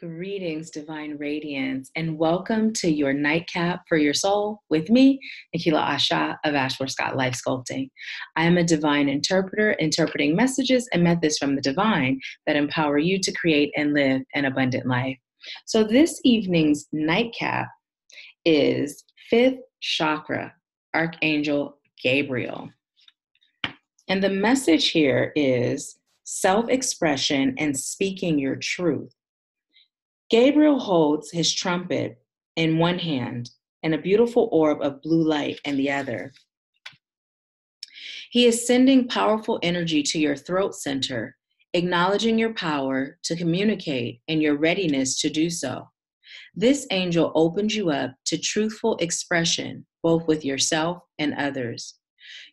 Greetings, Divine Radiance, and welcome to your nightcap for your soul with me, Nahkila Isha of Ashworth Scott Life Sculpting. I am a divine interpreter, interpreting messages and methods from the divine that empower you to create and live an abundant life. So, this evening's nightcap is fifth chakra, Archangel Gabriel. And the message here is self expression and speaking your truth. Gabriel holds his trumpet in one hand and a beautiful orb of blue light in the other. He is sending powerful energy to your throat center, acknowledging your power to communicate and your readiness to do so. This angel opens you up to truthful expression, both with yourself and others.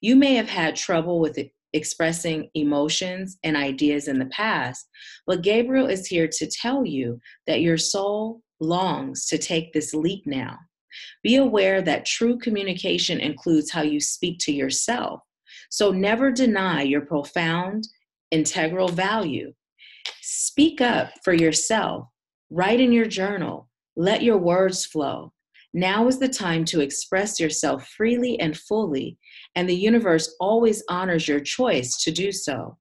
You may have had trouble with expressing emotions and ideas in the past, but Gabriel is here to tell you that your soul longs to take this leap now. Be aware that true communication includes how you speak to yourself. So never deny your profound, integral value. Speak up for yourself. Write in your journal. Let your words flow. Now is the time to express yourself freely and fully, and the universe always honors your choice to do so.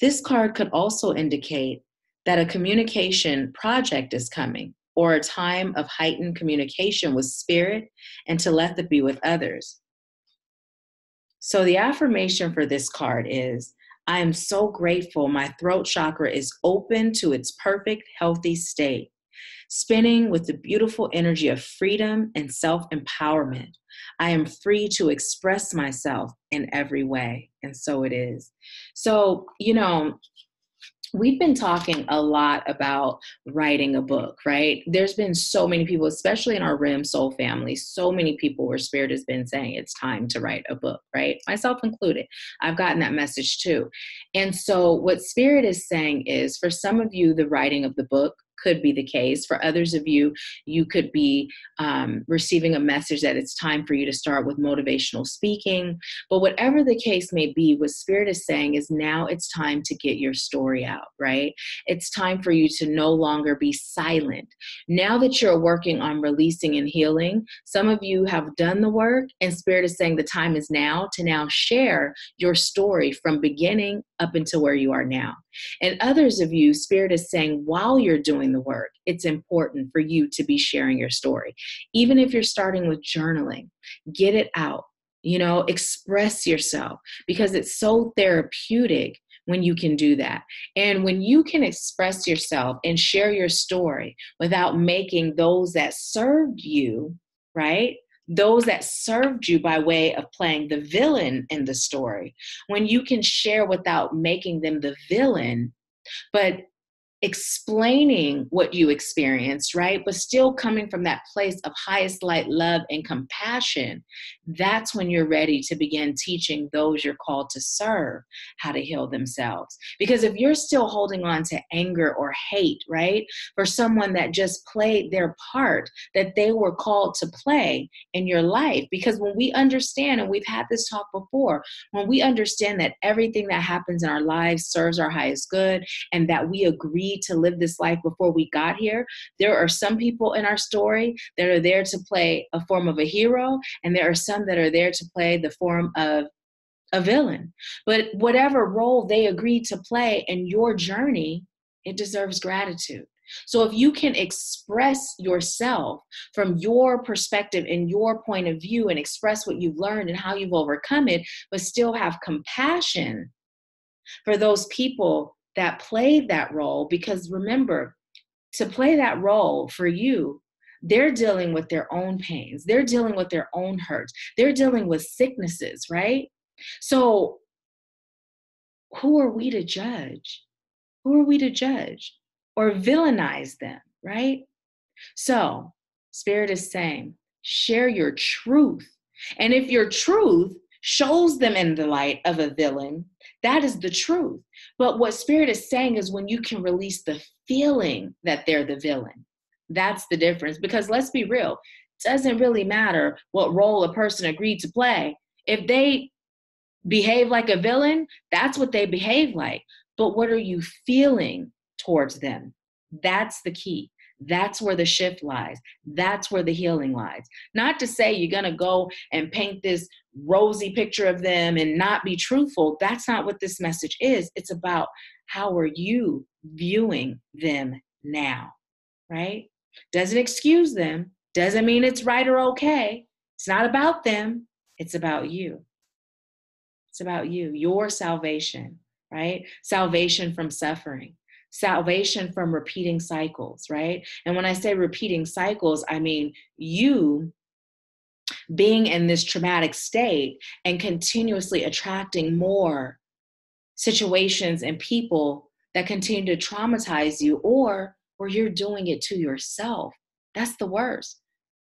This card could also indicate that a communication project is coming or a time of heightened communication with spirit and telepathy with others. So, the affirmation for this card is I am so grateful my throat chakra is open to its perfect, healthy state spinning with the beautiful energy of freedom and self empowerment. I am free to express myself in every way. And so it is. So, you know, we've been talking a lot about writing a book, right? There's been so many people, especially in our RIM Soul family, so many people where Spirit has been saying it's time to write a book, right? Myself included. I've gotten that message too. And so, what Spirit is saying is for some of you, the writing of the book could be the case. For others of you, you could be um, receiving a message that it's time for you to start with motivational speaking. But whatever the case may be, what Spirit is saying is now it's time to get your story out, right? It's time for you to no longer be silent. Now that you're working on releasing and healing, some of you have done the work, and Spirit is saying the time is now to now share your story from beginning up until where you are now. And others of you, Spirit is saying while you're doing the work, it's important for you to be sharing your story. Even if you're starting with journaling, get it out. You know, express yourself because it's so therapeutic when you can do that. And when you can express yourself and share your story without making those that served you, right? Those that served you by way of playing the villain in the story, when you can share without making them the villain, but explaining what you experienced, right? But still coming from that place of highest light, love, and compassion, that's when you're ready to begin teaching those you're called to serve how to heal themselves. Because if you're still holding on to anger or hate, right, for someone that just played their part that they were called to play in your life, because when we understand, and we've had this talk before, when we understand that everything that happens in our lives serves our highest good and that we agree to live this life before we got here. There are some people in our story that are there to play a form of a hero, and there are some that are there to play the form of a villain. But whatever role they agree to play in your journey, it deserves gratitude. So if you can express yourself from your perspective and your point of view and express what you've learned and how you've overcome it, but still have compassion for those people that played that role because remember, to play that role for you, they're dealing with their own pains, they're dealing with their own hurts, they're dealing with sicknesses, right? So, who are we to judge? Who are we to judge or villainize them, right? So, Spirit is saying, share your truth. And if your truth shows them in the light of a villain, that is the truth. But what Spirit is saying is when you can release the feeling that they're the villain, that's the difference. Because let's be real, it doesn't really matter what role a person agreed to play. If they behave like a villain, that's what they behave like. But what are you feeling towards them? That's the key. That's where the shift lies. That's where the healing lies. Not to say you're going to go and paint this rosy picture of them and not be truthful. That's not what this message is. It's about how are you viewing them now, right? Doesn't excuse them, doesn't mean it's right or okay. It's not about them, it's about you. It's about you, your salvation, right? Salvation from suffering, salvation from repeating cycles, right? And when I say repeating cycles, I mean you being in this traumatic state and continuously attracting more situations and people that continue to traumatize you or where you're doing it to yourself. That's the worst.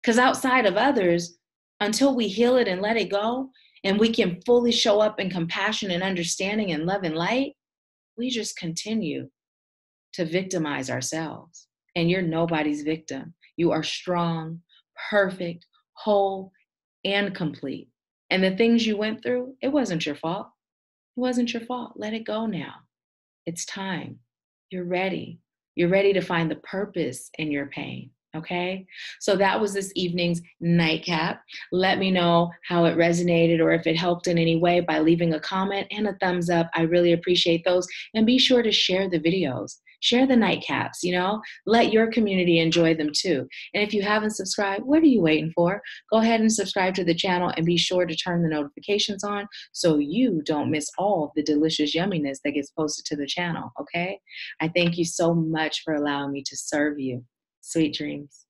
Because outside of others, until we heal it and let it go, and we can fully show up in compassion and understanding and love and light, we just continue to victimize ourselves. And you're nobody's victim. You are strong, perfect, whole, and complete. And the things you went through, it wasn't your fault. It wasn't your fault. Let it go now. It's time. You're ready. You're ready to find the purpose in your pain. Okay, so that was this evening's nightcap. Let me know how it resonated or if it helped in any way by leaving a comment and a thumbs up. I really appreciate those. And be sure to share the videos share the nightcaps, you know, let your community enjoy them too. And if you haven't subscribed, what are you waiting for? Go ahead and subscribe to the channel and be sure to turn the notifications on so you don't miss all the delicious yumminess that gets posted to the channel, okay? I thank you so much for allowing me to serve you. Sweet dreams.